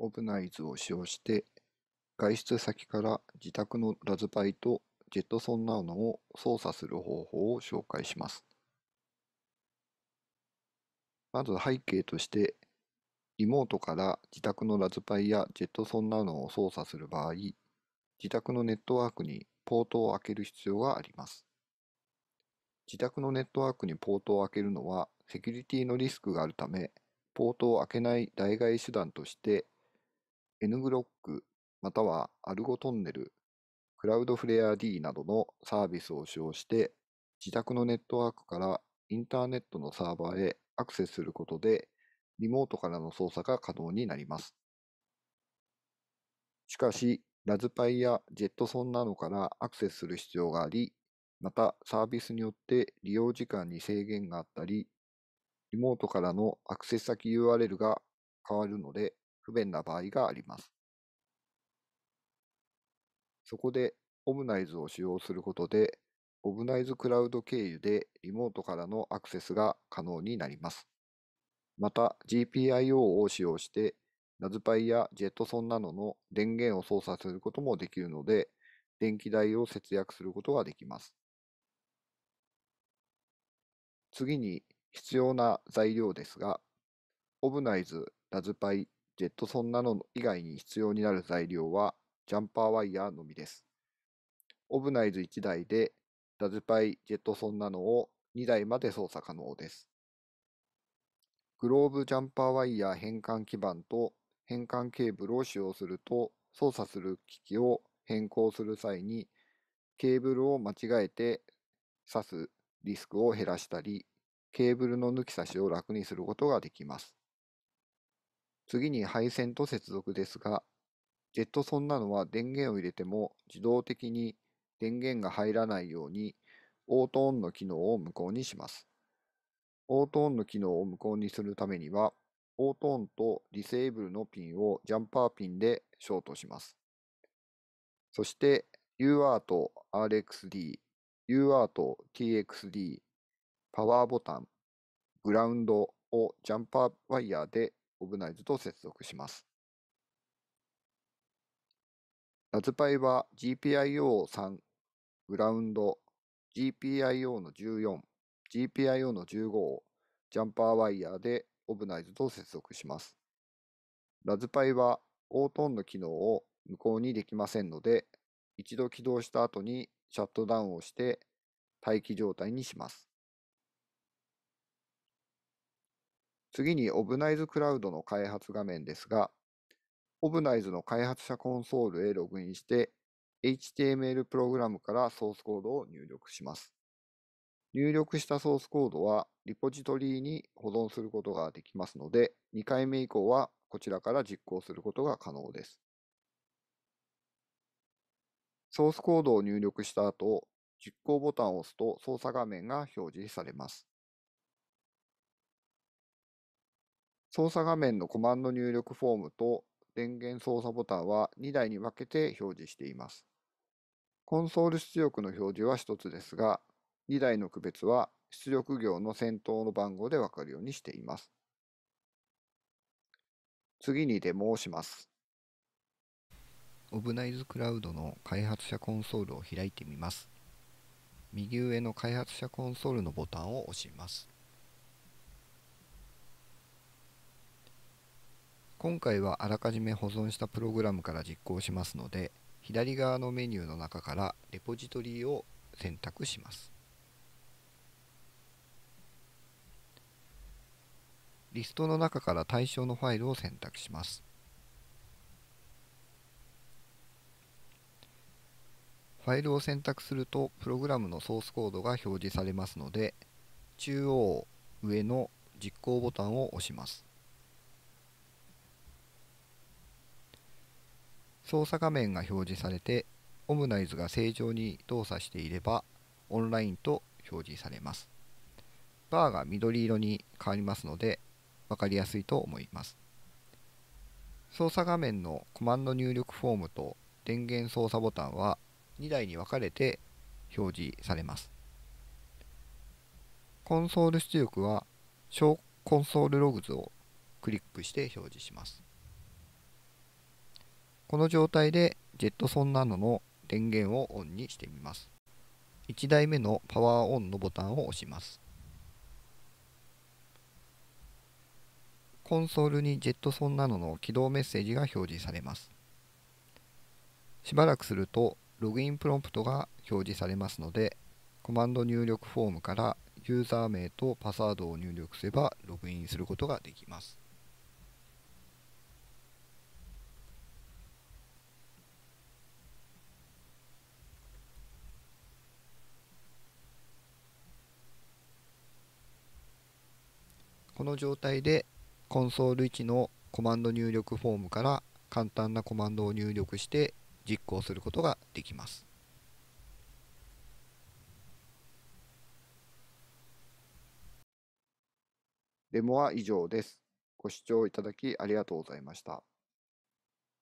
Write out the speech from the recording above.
オブナイズを使用して外出先から自宅のラズパイとジェットソンナウノを操作する方法を紹介します。まず背景としてリモートから自宅のラズパイやジェットソンナウノを操作する場合自宅のネットワークにポートを開ける必要があります。自宅のネットワークにポートを開けるのはセキュリティのリスクがあるためポートを開けない代替手段として NGLOC またはアルゴトンネル、クラウドフレア D などのサービスを使用して自宅のネットワークからインターネットのサーバーへアクセスすることでリモートからの操作が可能になります。しかし、ラズパイやジェットソンなどからアクセスする必要があり、またサービスによって利用時間に制限があったり、リモートからのアクセス先 URL が変わるので不便な場合があります。そこで、オブナイズを使用することで、オブナイズクラウド経由でリモートからのアクセスが可能になります。また、GPIO を使用して、ラズパイやジェットソンなどの電源を操作することもできるので、電気代を節約することができます。次に必要な材料ですが、オブナイズ、ラズパイ、ジェットソンなど以外に必要になる材料はジャンパーワイヤーのみです。オブナイズ1台でラズパイ、ジェットソンなどを2台まで操作可能です。グローブジャンパーワイヤー変換基板と変換ケーブルを使用すると操作する機器を変更する際にケーブルを間違えて挿すリスクを減らしたりケーブルの抜き差しを楽にすることができます。次に配線と接続ですが Jetson Nano は電源を入れても自動的に電源が入らないように auto on の機能を無効にします。 auto on の機能を無効にするためには、 auto on と disable のピンをジャンパーピンでショートします。そして UR と RXD、UR と TXD、パワーボタン、グラウンドをジャンパーワイヤーでオブナイズと接続します。ラズパイは GPIO3、グラウンド、GPIO の14、GPIO の15をジャンパーワイヤーでオブナイズと接続します。ラズパイは auto on の機能を無効にできませんので、一度起動した後にシャットダウンをして待機状態にします。次に obniz Cloud の開発画面ですが、 obniz の開発者コンソールへログインして、HTML プログラムからソースコードを入力します。入力したソースコードはリポジトリに保存することができますので、2回目以降はこちらから実行することが可能です。ソースコードを入力した後、実行ボタンを押すと操作画面が表示されます。操作画面のコマンド入力フォームと電源操作ボタンは2台に分けて表示しています。コンソール出力の表示は1つですが、2台の区別は出力行の先頭の番号で分かるようにしています。次にデモをします。オブナイズクラウドの開発者コンソールを開いてみます。右上の開発者コンソールのボタンを押します。今回はあらかじめ保存したプログラムから実行しますので左側のメニューの中からレポジトリを選択します。リストの中から対象のファイルを選択します。ファイルを選択するとプログラムのソースコードが表示されますので中央上の実行ボタンを押します。操作画面が表示されてオムナイズが正常に動作していればオンラインと表示されます。バーが緑色に変わりますので分かりやすいと思います。操作画面のコマンド入力フォームと電源操作ボタンは2台に分かれて表示されます。コンソール出力は Show コンソールログズをクリックして表示します。この状態でジェットソンナノの電源をオンにしてみます。1台目のパワーオンのボタンを押します。コンソールにジェットソンナノの起動メッセージが表示されます。しばらくするとログインプロンプトが表示されますのでコマンド入力フォームからユーザー名とパスワードを入力すればログインすることができます。この状態でコンソール1のコマンド入力フォームから簡単なコマンドを入力して実行することができます。デモは以上です。ご視聴いただきありがとうございました。